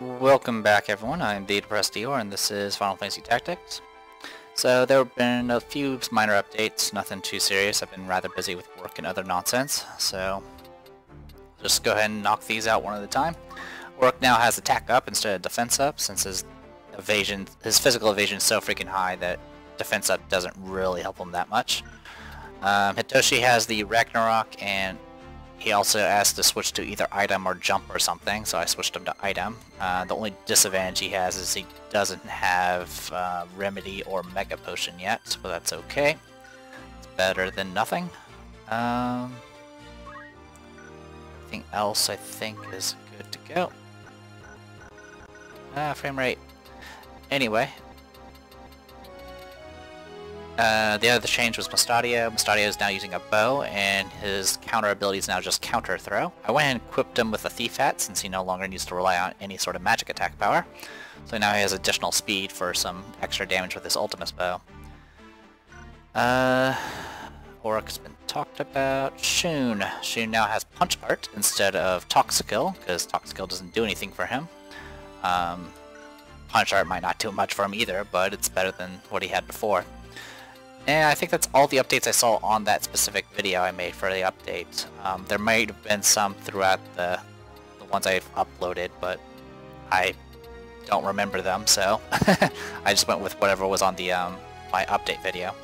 Welcome back everyone, I'm the Depressed Eeyore and this is Final Fantasy Tactics. So there have been a few minor updates, nothing too serious. I've been rather busy with work and other nonsense, so just go ahead and knock these out one at a time. Rourke now has attack up instead of defense up since his evasion, his physical evasion is so freaking high that defense up doesn't really help him that much. Um, Hitoshi has the Ragnarok and he also asked to switch to either item or jump or something, so I switched him to item. Uh, the only disadvantage he has is he doesn't have uh, Remedy or Mega Potion yet, but that's okay. It's better than nothing. Um, everything else I think is good to go. Ah, frame rate. Anyway, uh, the other change was Mustadio. Mustadio is now using a bow, and his counter ability is now just counter throw. I went and equipped him with a Thief Hat, since he no longer needs to rely on any sort of magic attack power. So now he has additional speed for some extra damage with his Ultimus bow. Uh, Rourke's been talked about. Shun. Shun now has Punch Art instead of Toxikill, because Toxikill doesn't do anything for him. Um, Punch Art might not do much for him either, but it's better than what he had before. And I think that's all the updates I saw on that specific video I made for the update. Um, there might have been some throughout the, the ones I've uploaded, but I don't remember them, so I just went with whatever was on the um, my update video.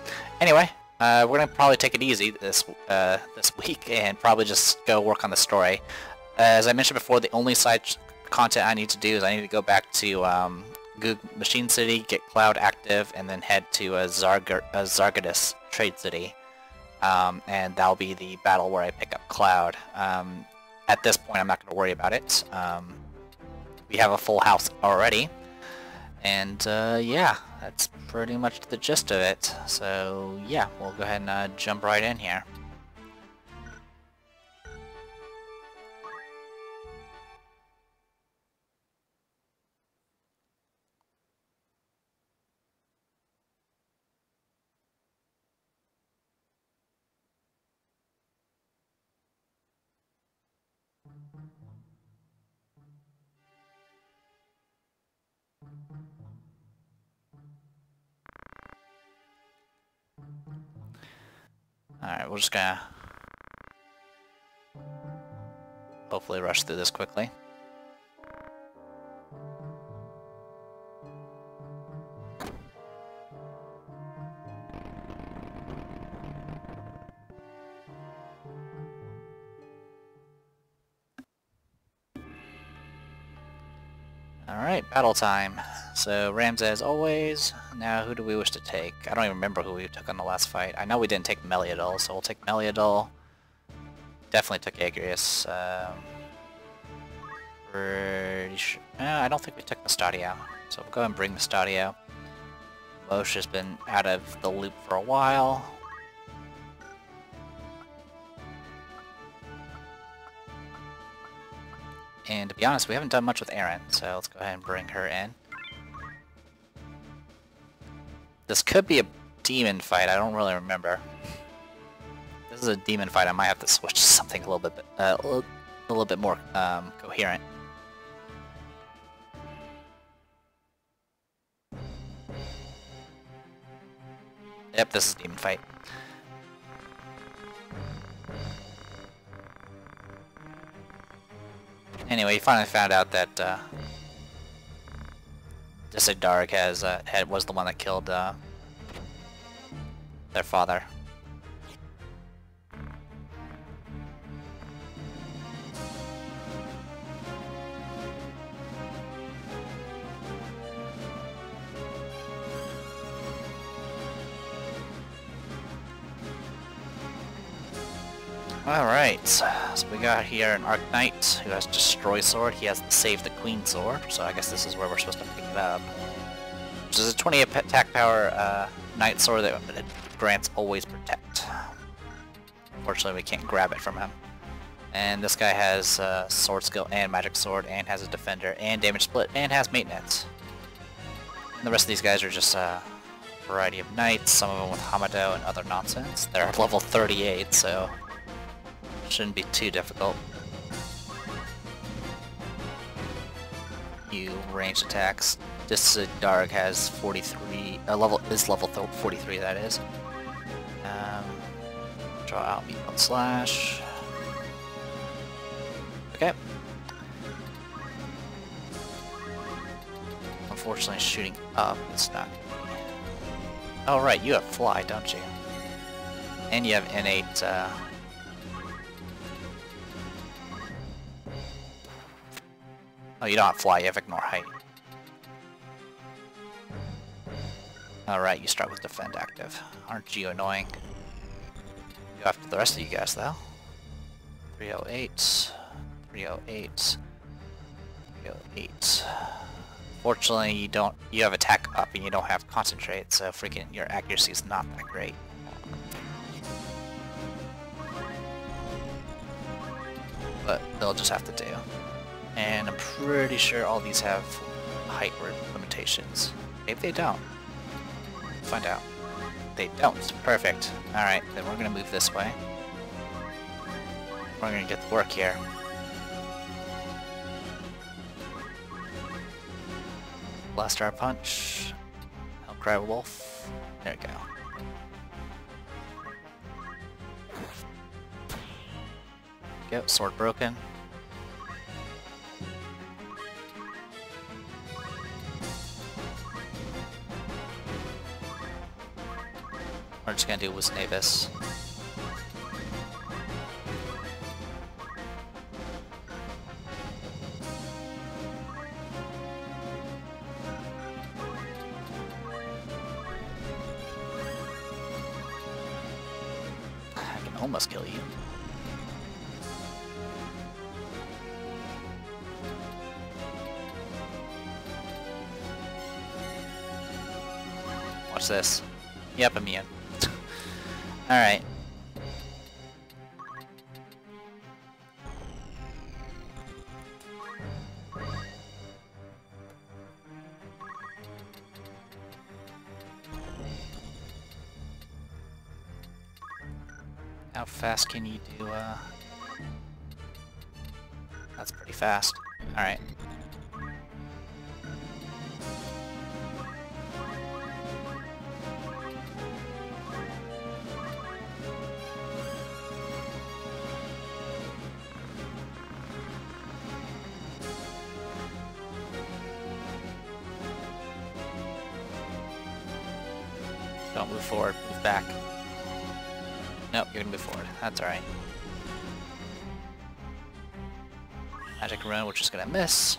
Anyway, uh, we're gonna probably take it easy this uh, this week and probably just go work on the story. As I mentioned before, the only side content I need to do is I need to go back to um, Goug Machine City, get Cloud active, and then head to a, Zarg a Zarghidas Trade City. Um, and that'll be the battle where I pick up Cloud. Um, at this point, I'm not going to worry about it. Um, we have a full house already. And uh, yeah, that's pretty much the gist of it. So yeah, we'll go ahead and uh, jump right in here. Alright, we're just gonna hopefully rush through this quickly. Alright, battle time. So Ramza as always. Now who do we wish to take? I don't even remember who we took on the last fight. I know we didn't take Meliadoul, so we'll take Meliadoul. Definitely took Agrias. Um, sure. Uh, I don't think we took Mustadio. So we'll go and bring Mustadio. Mosh has been out of the loop for a while. And to be honest, we haven't done much with Erin, so let's go ahead and bring her in. This could be a demon fight, I don't really remember. This is a demon fight, I might have to switch to something a little bit, uh, a little bit more um, coherent. Yep, this is demon fight. Anyway, he finally found out that uh, Dark has uh, had, was the one that killed uh, their father. Alright, so we got here an Arc Knight who has Destroy Sword. He has Save the Queen Sword, so I guess this is where we're supposed to pick it up. Which is a 20 attack power uh, Knight Sword that grants Always Protect. Unfortunately, we can't grab it from him. And this guy has uh, Sword Skill and Magic Sword, and has a Defender, and Damage Split, and has Maintenance. And the rest of these guys are just a uh, variety of knights, some of them with Hamedo and other nonsense. They're level 38, so Shouldn't be too difficult. you ranged attacks. This uh, Darg has 43, uh, level is level 43 that is. Um, draw out meatball slash. Okay. Unfortunately, shooting up, it's not. Oh right, you have fly, don't you? And you have innate. Uh, Oh, you don't have fly, you have ignore height. Alright, you start with defend active. Aren't you annoying? You after the rest of you guys, though. 308, 308, 308. Fortunately, you don't, you have attack up and you don't have concentrate, so freaking your accuracy is not that great. But they'll just have to do and I'm pretty sure all these have height limitations. Maybe they don't. Find out. They don't. Perfect. Alright, then we're gonna move this way. We're gonna get to work here. Blaster punch. Hellcry Wolf. There we go. Go, sword broken. Gonna do with Navis. I can almost kill you. Watch this. Yep, immune. Alright. How fast can you do, uh... That's pretty fast. Alright. That's alright. Magic Rune, which is gonna miss.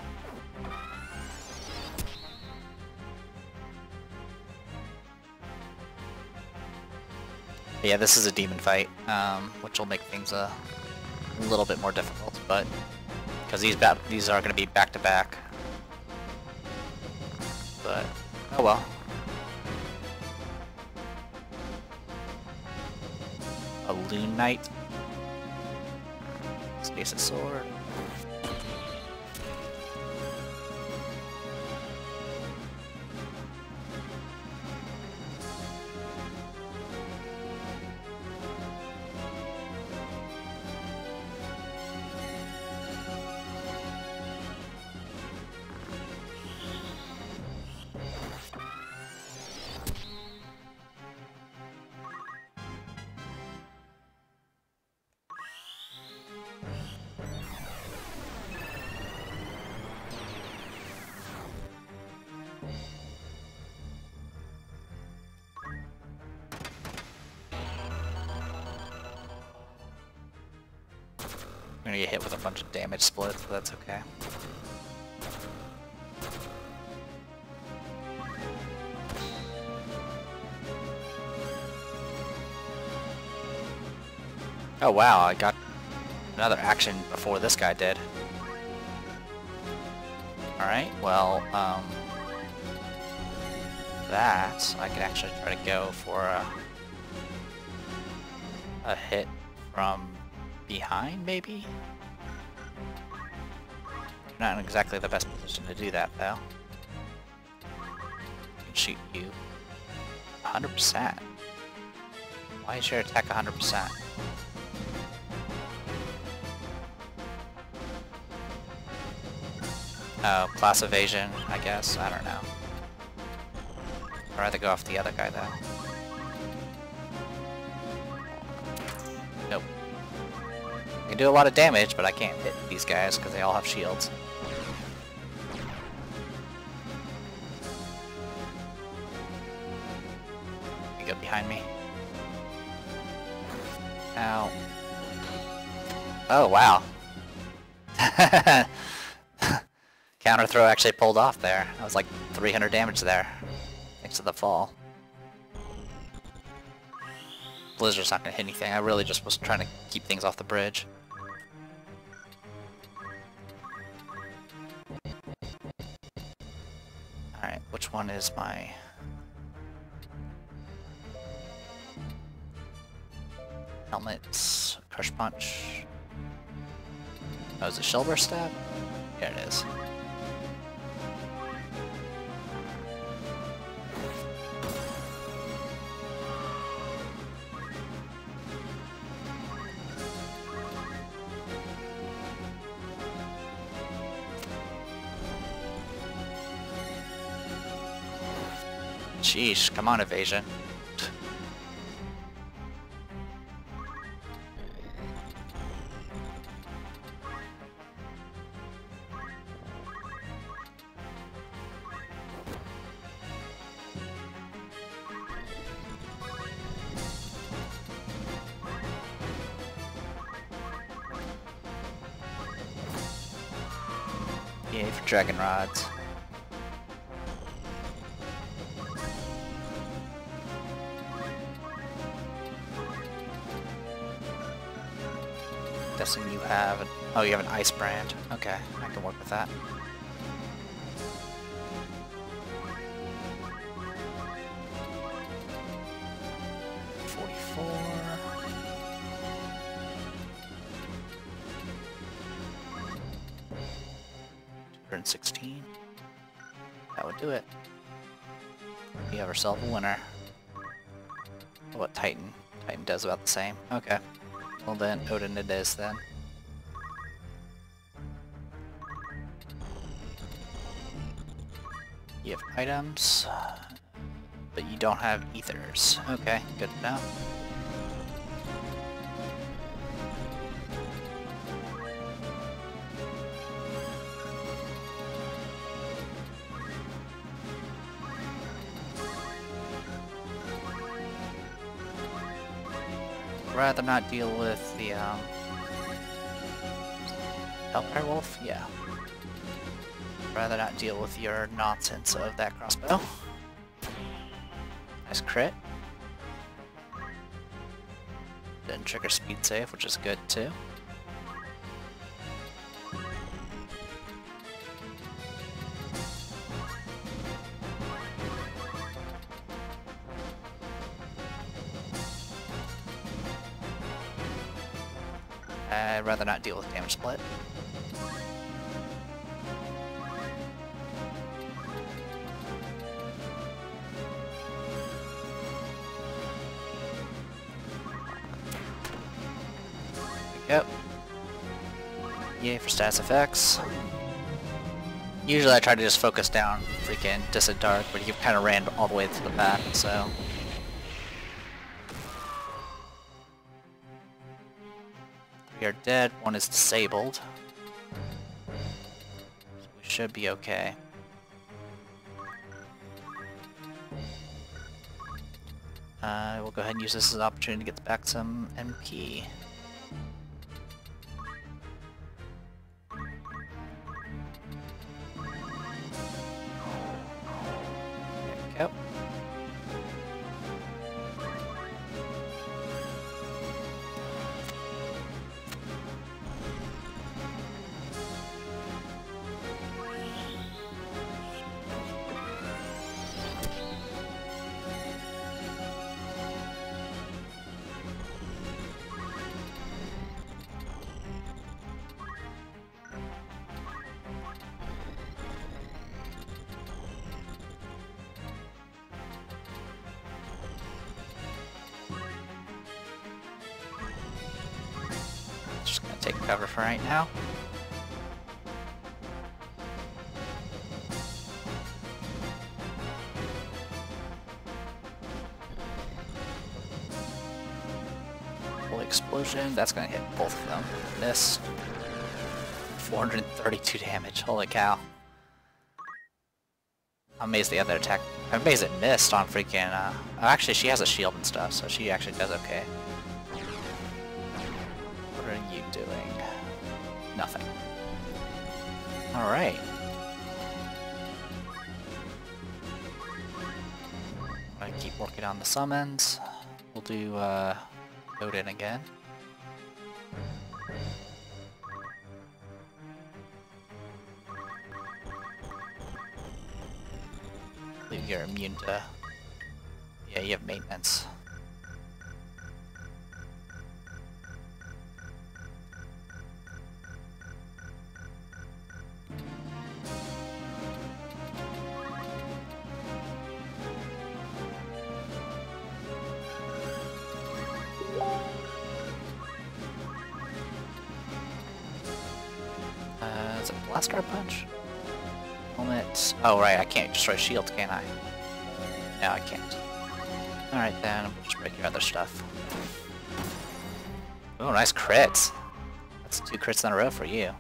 But yeah, this is a demon fight, um, which will make things a little bit more difficult, but because these these are going to be back to back. But oh well. A Lune Knight. Space of Sword. Damage splits, but that's okay. Oh wow, I got another action before this guy did. Alright, well, um... That, I can actually try to go for a... A hit from behind, maybe? Not in exactly the best position to do that, though. I can shoot you. 100%. Why is your attack 100%? Oh, class evasion, I guess. I don't know. I'd rather go off the other guy, though. Nope. I can do a lot of damage, but I can't hit these guys because they all have shields. Oh, wow. Counter throw actually pulled off there. That was like 300 damage there. Thanks to the fall. Blizzard's not gonna hit anything. I really just was trying to keep things off the bridge. Alright, which one is my... Helmets, Crush Punch. Oh, is it Stab? Here it is. Sheesh, come on, evasion. Dragon Rods. Guessing you have an, oh you have an ice brand. Okay, I can work with that. Same. Okay. Well then, Odin it is then. You have items, but you don't have ethers. Okay, good to rather not deal with the, um... Hellfire Wolf? Yeah. Rather not deal with your nonsense of that crossbow. Nice crit. Didn't trigger speed save, which is good too. Damage split. Yep. Yay for stats effects. Usually I try to just focus down freaking Dycedarg, but he kind of ran all the way to the back, so... We are dead, one is disabled. So we should be okay. Uh, we'll go ahead and use this as an opportunity to get back some MP. Explosion, that's gonna hit both of them. Miss. 432 damage, holy cow. I'm amazed the other attack, I'm amazed it missed on freaking, uh, actually she has a shield and stuff, so she actually does okay. What are you doing? Nothing. Alright. I'm keep working on the summons. We'll do, uh, Odin again. You're immune to... Yeah, you have maintenance. Can't destroy shields, can I? No, I can't. Alright then, just break your other stuff. Oh, nice crits! That's two crits in a row for you.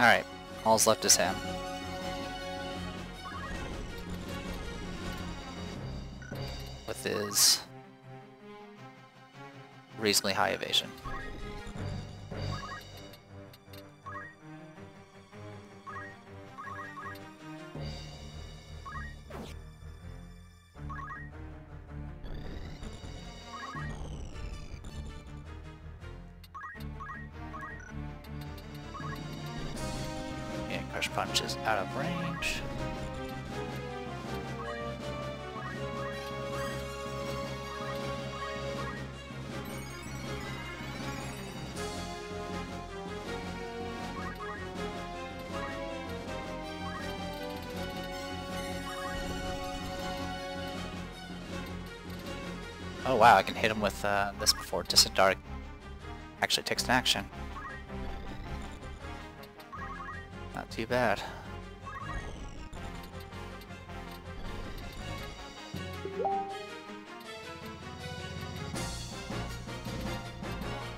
Alright, all's left is him. With his reasonably high evasion. Oh wow, I can hit him with uh, this before Dycedarg actually takes an action. Not too bad.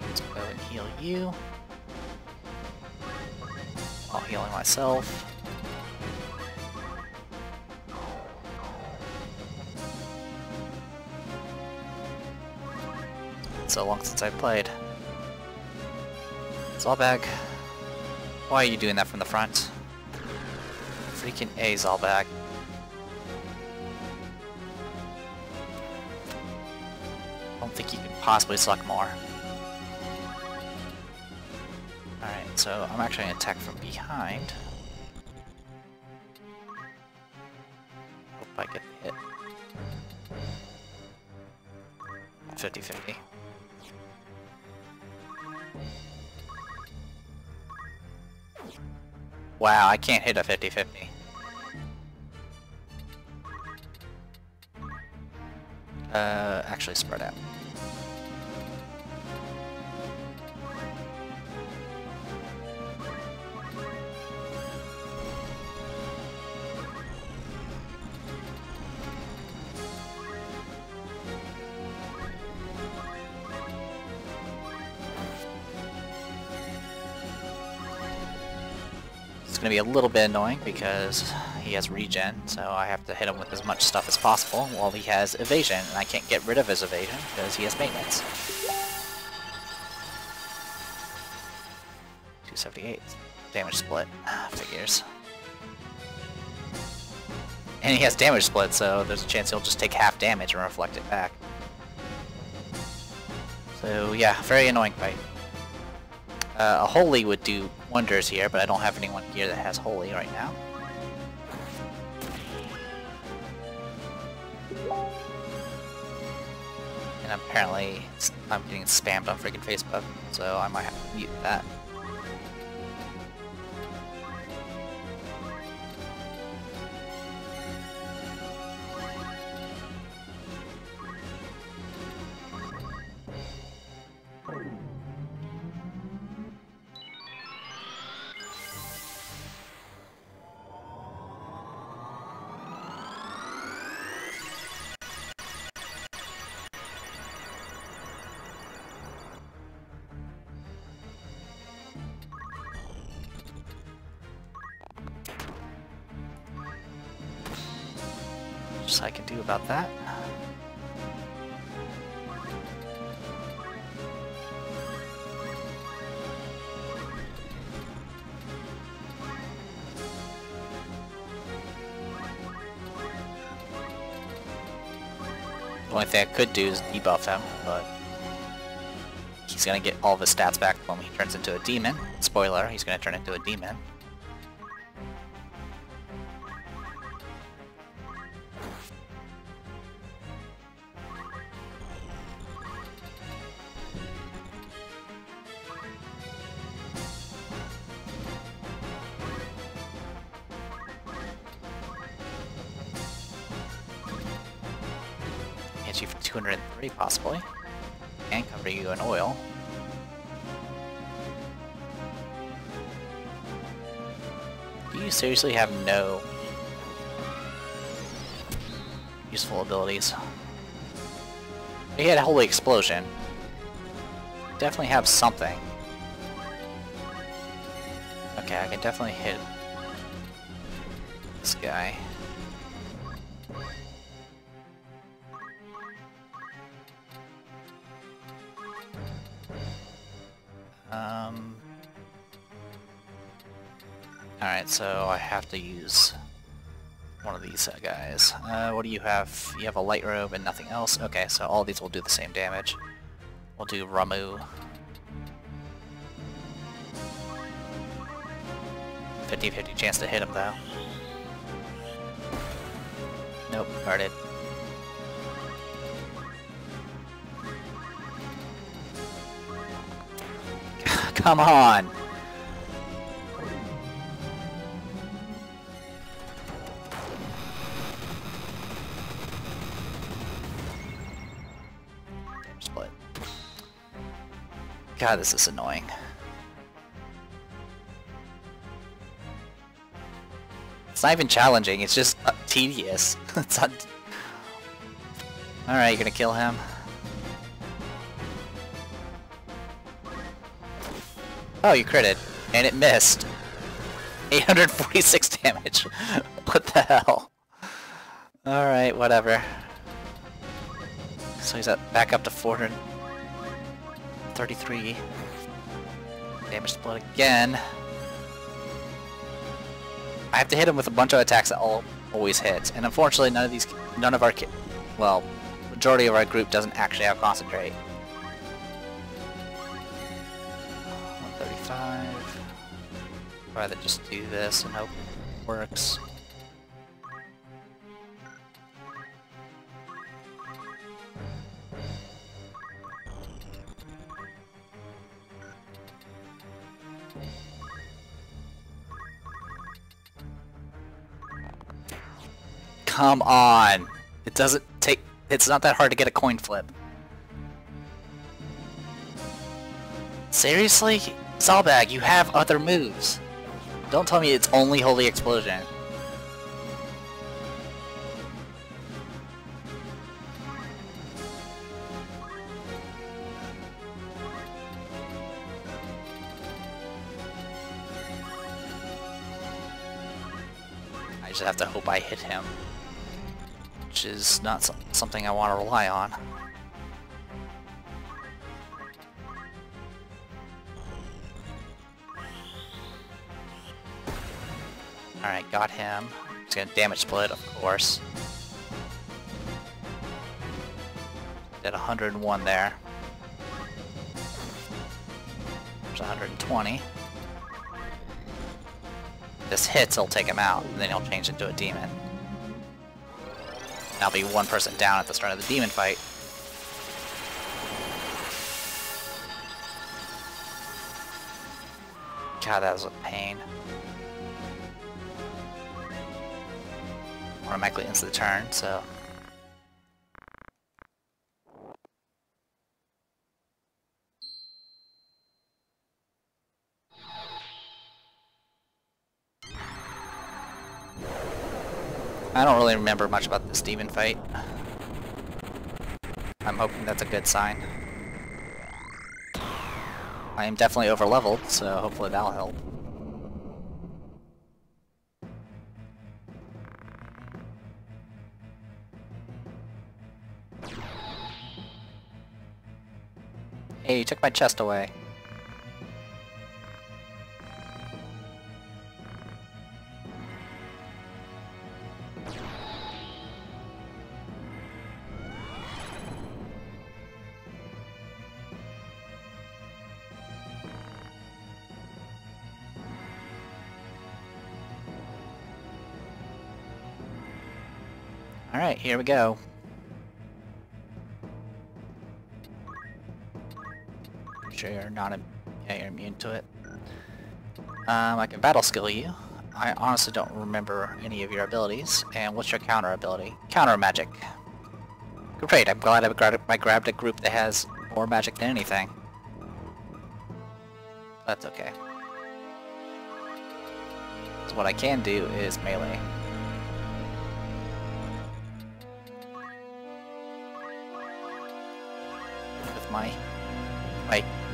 Let's go and heal you. While healing myself. So long since I played. Zalbag, why are you doing that from the front? Freaking A, Zalbag. I don't think you can possibly suck more. Alright, so I'm actually gonna attack from behind. I can't hit a 50-50. Uh, actually spread out. It's gonna be a little bit annoying because he has regen, so I have to hit him with as much stuff as possible while he has evasion, and I can't get rid of his evasion because he has maintenance. 278. Damage split. Ah, figures. And he has damage split, so there's a chance he'll just take half damage and reflect it back. So yeah, very annoying fight. Uh, a Holy would do wonders here, but I don't have anyone here that has Holy right now. And apparently I'm getting spammed on freaking Facebook, so I might have to mute that. Just I can do about that. The only thing I could do is debuff him, but he's gonna get all his stats back when he turns into a demon. Spoiler, he's gonna turn into a demon. Seriously have no useful abilities? He had a holy explosion. Definitely have something. Okay, I can definitely hit this guy. Um. Alright, so I have to use one of these uh, guys. Uh, what do you have? You have a light robe and nothing else? Okay, so all these will do the same damage. We'll do Ramuh. 50-50 chance to hit him though. Nope, guarded. Come on! God, this is annoying. It's not even challenging, it's just uh, tedious. it's not... Alright, you're gonna kill him. Oh, you critted. And it missed. 846 damage. what the hell? Alright, whatever. So he's up, back up to 433. Damage split again. I have to hit him with a bunch of attacks that all always hit. And unfortunately, none of these, none of our, well, majority of our group doesn't actually have concentrate. 135. Rather just do this and hope it works. Come on! It doesn't take... It's not that hard to get a coin flip. Seriously? Zalbag, you have other moves. Don't tell me it's only Holy Explosion. I just have to hope I hit him. Which is not so something I want to rely on. Alright, got him. He's gonna damage split, of course. Did 101 there. There's to 120. this hits, it'll take him out, and then he'll change into a demon. And I'll be one person down at the start of the demon fight. God, that was a pain. Automatically ends the turn, so... I don't really remember much about this demon fight. I'm hoping that's a good sign. I am definitely over leveled, so hopefully that'll help. Hey, you took my chest away. Alright, here we go. I'm Sure you're not yeah, you're immune to it. Um, I can battle skill you. I honestly don't remember any of your abilities. And what's your counter ability? Counter magic. Great, I'm glad I grabbed, a group that has more magic than anything. That's okay. So what I can do is melee.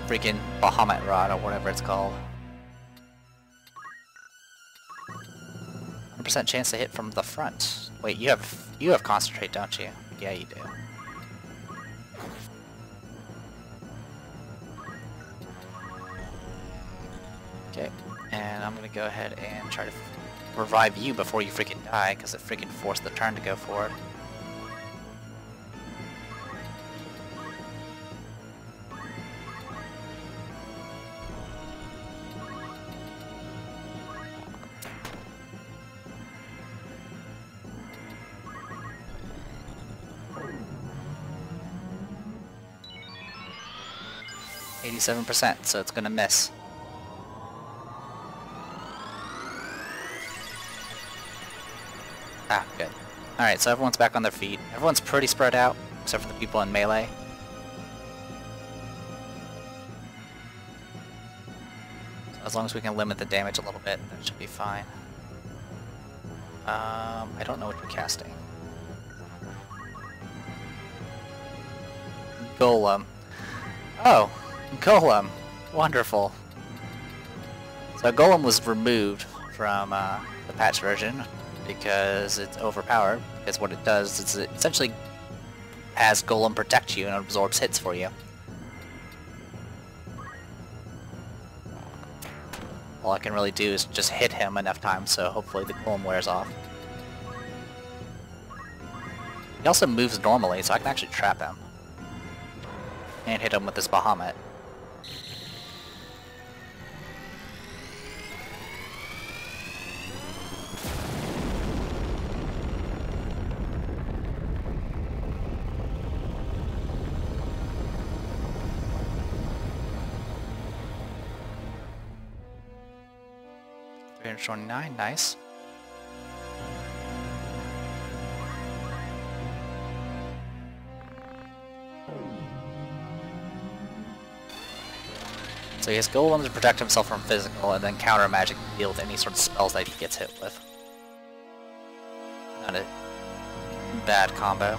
Freaking Bahamut rod or whatever it's called. 100% chance to hit from the front. Wait, you have you have concentrate, don't you? Yeah, you do. Okay, and I'm gonna go ahead and try to revive you before you freaking die, because it freaking forced the turn to go for it. Eighty-seven percent, so it's gonna miss. Ah, good. Alright, so everyone's back on their feet. Everyone's pretty spread out, except for the people in melee. So as long as we can limit the damage a little bit, that should be fine. Um, I don't know what you're casting. Golem. Oh, Golem. Wonderful. So Golem was removed from uh, the patch version because it's overpowered. Because what it does is it essentially has Golem protect you and absorbs hits for you. All I can really do is just hit him enough times so hopefully the Golem wears off. He also moves normally so I can actually trap him. And hit him with this Bahamut. Three hundred twenty-nine, nice. So he has Golem to protect himself from physical, and then counter magic to deal with any sort of spells that he gets hit with. Not a bad combo.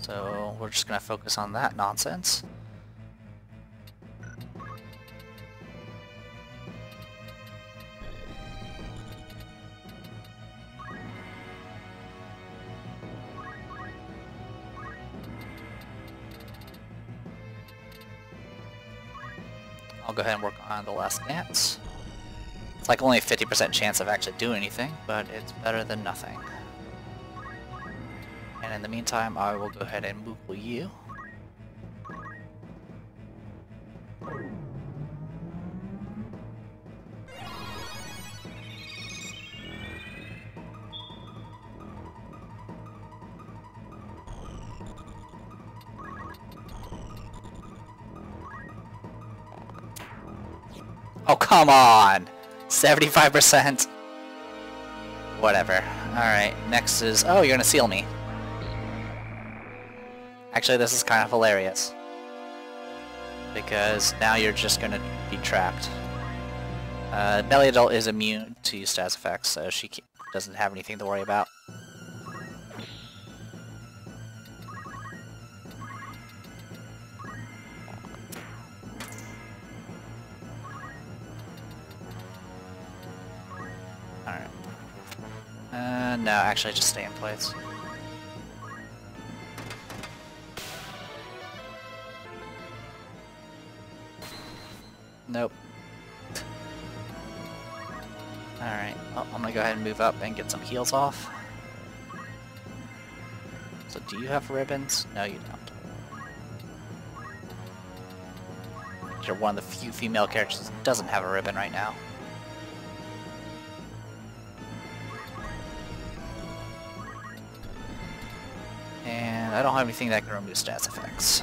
So we're just gonna focus on that nonsense. I'll go ahead and work on the last dance. It's like only a 50% chance of actually doing anything, but it's better than nothing. In the meantime, I will go ahead and move you. Oh, come on! 75%! Whatever. Alright, next is... Oh, you're gonna seal me. Actually, this is kind of hilarious. Because now you're just gonna be trapped. Uh, Meliadoul is immune to status effects, so she doesn't have anything to worry about. Alright. No, actually just stay in place. And move up and get some heals off. So do you have ribbons? No, you don't. You're one of the few female characters that doesn't have a ribbon right now. And I don't have anything that can remove stats effects.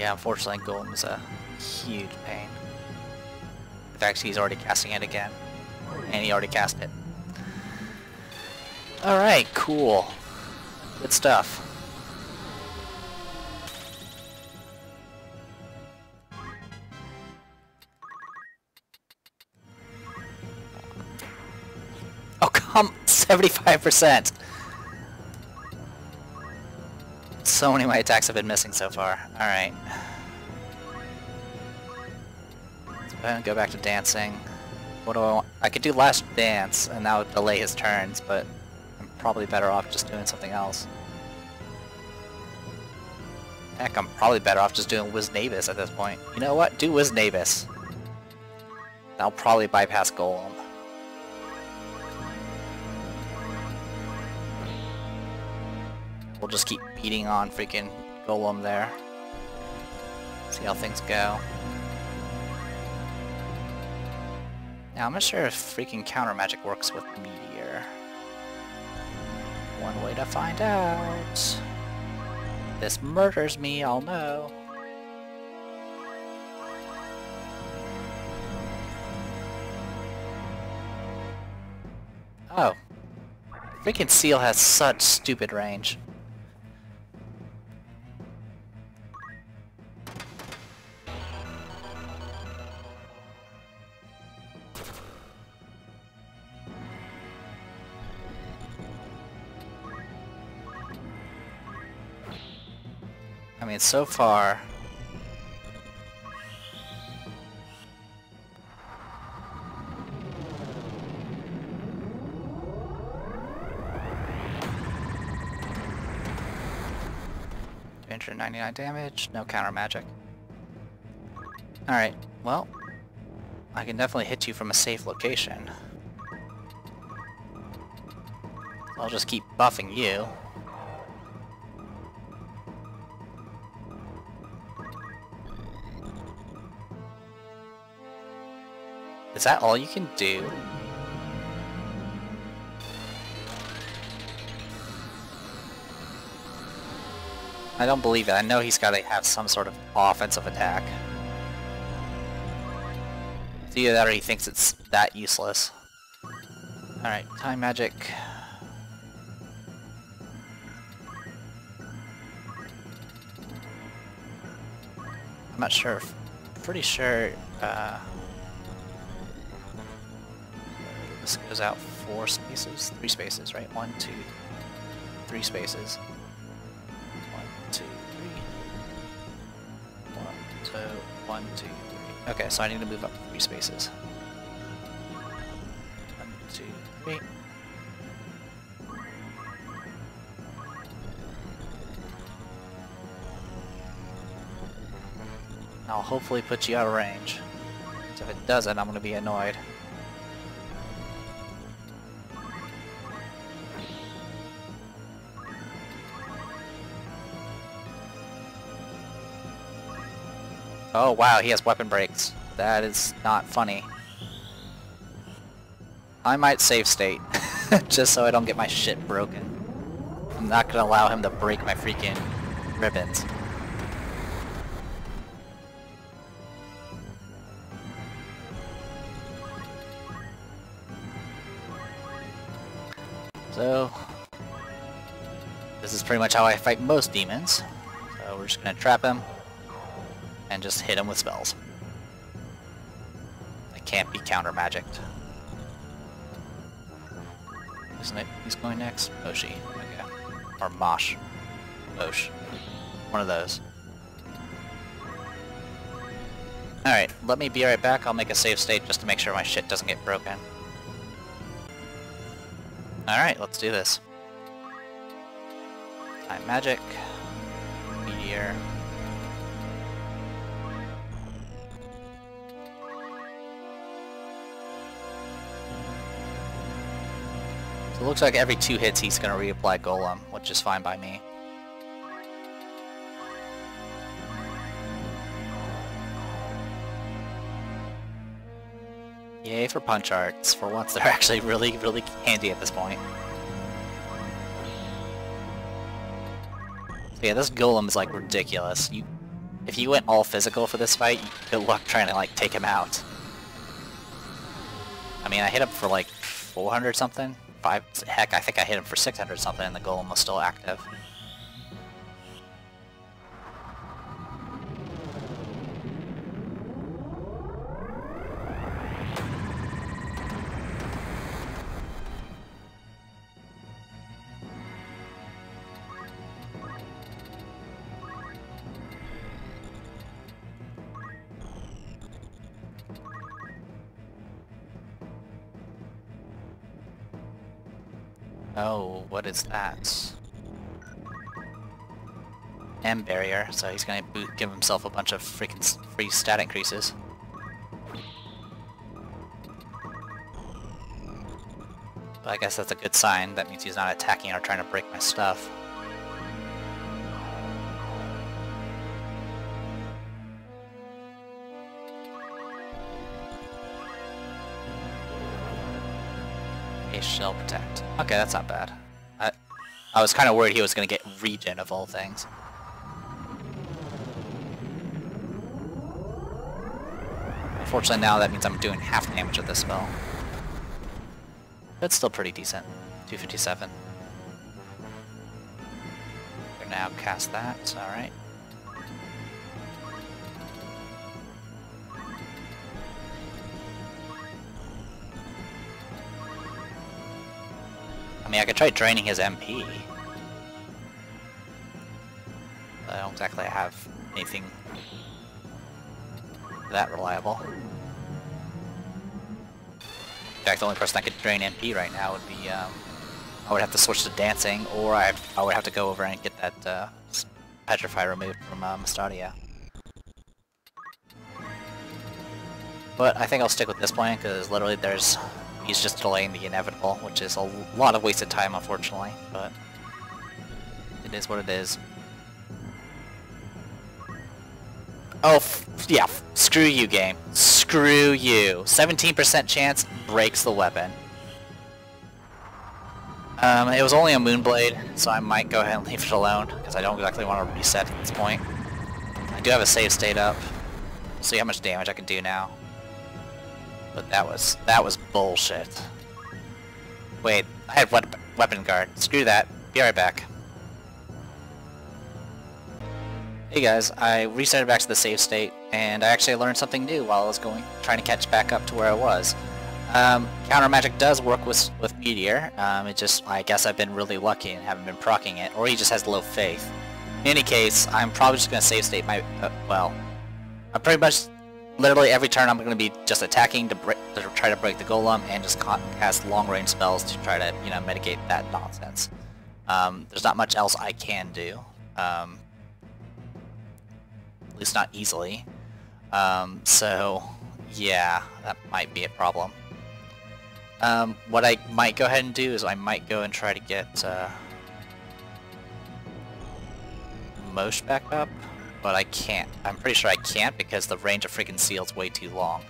Yeah, unfortunately Golem is a huge pain. In fact, he's already casting it again. And he already cast it. Alright, cool. Good stuff. Oh come, 75%! So many of my attacks have been missing so far. Alright. Let's go ahead and go back to dancing. What do I want? I could do last dance, and that would delay his turns, but I'm probably better off just doing something else. Heck, I'm probably better off just doing Wiznaibus at this point. You know what? Do Wiznaibus. That'll probably bypass Golem. We'll just keep beating on freaking Golem there. See how things go. Now, I'm not sure if freaking counter magic works with Meteor. One way to find out. This murders me, I'll know. Oh. Freaking Seal has such stupid range. Mean, so far... Hundred ninety-nine damage, no counter magic. Alright, well, I can definitely hit you from a safe location. I'll just keep buffing you. Is that all you can do? I don't believe it. I know he's got to have some sort of offensive attack. Either that he thinks it's that useless. Alright, time magic. I'm not sure. Pretty sure uh, this goes out four spaces, three spaces, right? One, two, three spaces. One, two, three. So one, two, three. Okay, so I need to move up three spaces. One, two, three. I'll hopefully put you out of range. If it doesn't, I'm gonna be annoyed. Oh wow, he has weapon breaks. That is not funny. I might save state, just so I don't get my shit broken. I'm not gonna allow him to break my freaking ribbons. So, this is pretty much how I fight most demons. So we're just gonna trap him, and just hit him with spells. It can't be counter magicked. Isn't it? He's going next? Moshi. Okay. Or Mosh. Mosh. One of those. Alright, let me be right back. I'll make a save state just to make sure my shit doesn't get broken. Alright, let's do this. Time magic. Meteor. It looks like every two hits he's going to reapply Golem, which is fine by me. Yay for punch arts. For once they're actually really, really handy at this point. So yeah, this golem is like ridiculous. You, If you went all physical for this fight, good luck trying to like take him out. I mean, I hit him for like 400 something. Five, heck, I think I hit him for 600 something and the golem was still active. Oh, what is that? M barrier, so he's gonna give himself a bunch of freaking free stat increases. But I guess that's a good sign. That means he's not attacking or trying to break my stuff. Okay, that's not bad. I, I was kind of worried he was going to get regen of all things. Unfortunately now that means I'm doing half damage with this spell. But still pretty decent. 257. now cast that, alright. Try draining his MP. I don't exactly have anything that reliable. In fact, the only person that could drain MP right now would be, um, I would have to switch to dancing, or I, I would have to go over and get that uh, Petrify removed from uh, Mustadio. But I think I'll stick with this plan, because literally there's he's just delaying the inevitable, which is a lot of wasted time, unfortunately, but it is what it is. Oh, yeah, screw you, game. Screw you. 17% chance breaks the weapon. Um, it was only a Moonblade, so I might go ahead and leave it alone, because I don't exactly want to reset at this point. I do have a save state up. See how much damage I can do now. But that was that was bullshit. Wait, I had we weapon guard. Screw that. Be right back. Hey guys, I reset back to the save state, and I actually learned something new while I was going trying to catch back up to where I was. Um, counter magic does work with with Meteor. Um, it just I guess I've been really lucky and haven't been procking it, or he just has low faith. In any case, I'm probably just gonna save state my uh, well. I'm pretty much literally every turn I'm going to be just attacking to, to try to break the golem and just cast long-range spells to try to, you know, mitigate that nonsense. Um, there's not much else I can do. Um, at least not easily. Um, so, yeah, that might be a problem. Um, what I might go ahead and do is I might go and try to get uh, Mosh back up, but I can't. I'm pretty sure I can't because the range of freaking seal's way too long.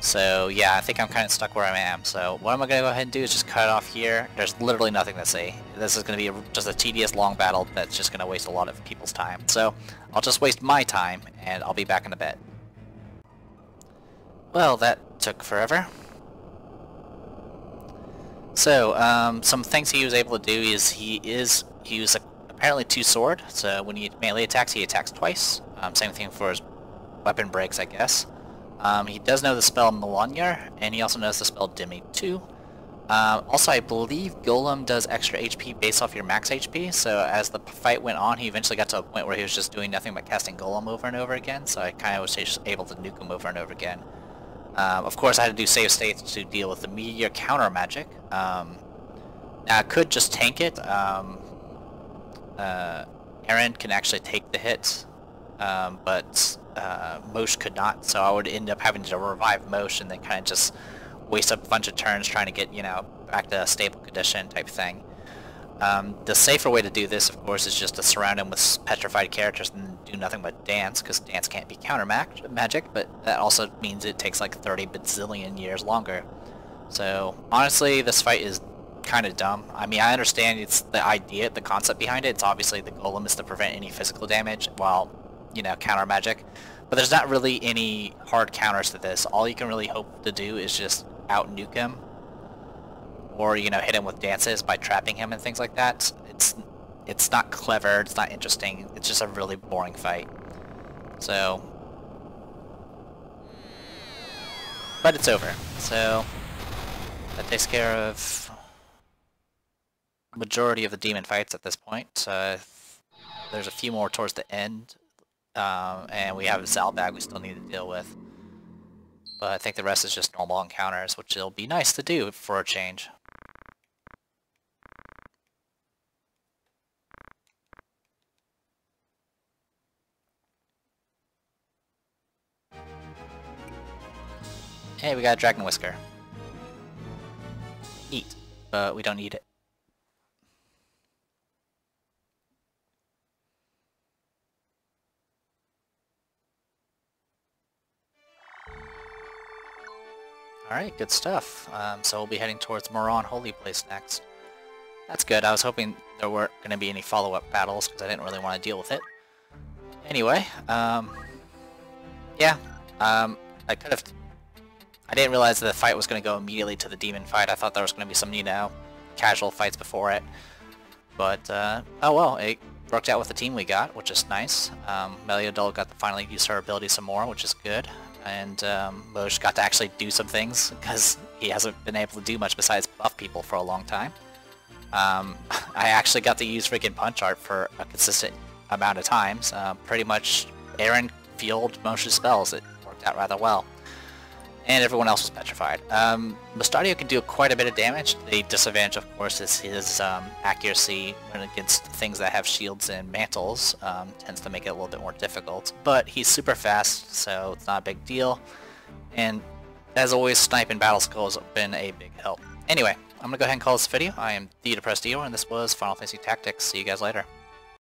So yeah, I think I'm kind of stuck where I am. So what am I going to go ahead and do is just cut it off here. There's literally nothing to say. This is going to be a, just a tedious long battle that's just going to waste a lot of people's time. So I'll just waste my time and I'll be back in a bit. Well, that took forever. So, um, some things he was able to do is he is, he was apparently two-sword, so when he melee attacks, he attacks twice. Um, same thing for his weapon breaks, I guess. Um, he does know the spell Melania, and he also knows the spell Demi 2. Um, also, I believe Golem does extra HP based off your max HP, so as the fight went on, he eventually got to a point where he was just doing nothing but casting Golem over and over again, so I kind of was just able to nuke him over and over again. Um, of course, I had to do save states to deal with the meteor counter magic. Um, now, I could just tank it. Um, uh, Aaron can actually take the hits, um, but uh, Mosh could not, so I would end up having to revive Mosh and then kind of just waste a bunch of turns trying to get, you know, back to a stable condition type thing. Um, the safer way to do this, of course, is just to surround him with petrified characters and do nothing but dance, because dance can't be counter mag magic, but that also means it takes like 30 bazillion years longer. So, honestly, this fight is kind of dumb. I mean, I understand it's the idea, the concept behind it. It's obviously the golem is to prevent any physical damage while, you know, counter magic. But there's not really any hard counters to this. All you can really hope to do is just out nuke him or you know hit him with dances by trapping him and things like that. It's it's not clever, it's not interesting, it's just a really boring fight. So but it's over. So that takes care of majority of the demon fights at this point. Uh, there's a few more towards the end, um, and we have a Zalbag we still need to deal with. But I think the rest is just normal encounters, which will be nice to do for a change. Hey, we got a Dragon Whisker. Eat, but we don't need it. Alright, good stuff. Um, so we'll be heading towards Murond Holy Place next. That's good. I was hoping there weren't going to be any follow-up battles because I didn't really want to deal with it. Anyway, um, yeah, um, I could have I didn't realize that the fight was going to go immediately to the demon fight. I thought there was going to be some, you know, casual fights before it. But, uh, oh well, it worked out with the team we got, which is nice. Um, Meliadoul got to finally use her ability some more, which is good. And um, got to actually do some things, because he hasn't been able to do much besides buff people for a long time. Um, I actually got to use freaking Punch Art for a consistent amount of times. Uh, pretty much Aaron fueled Mosh's spells. It worked out rather well and everyone else was petrified. Um, Mustadio can do quite a bit of damage. The disadvantage, of course, is his um, accuracy when against things that have shields and mantles um, tends to make it a little bit more difficult. But he's super fast, so it's not a big deal. And as always, snipe and battle skill has been a big help. Anyway, I'm to go ahead and call this video. I am The Depressed Eeyore, and this was Final Fantasy Tactics. See you guys later.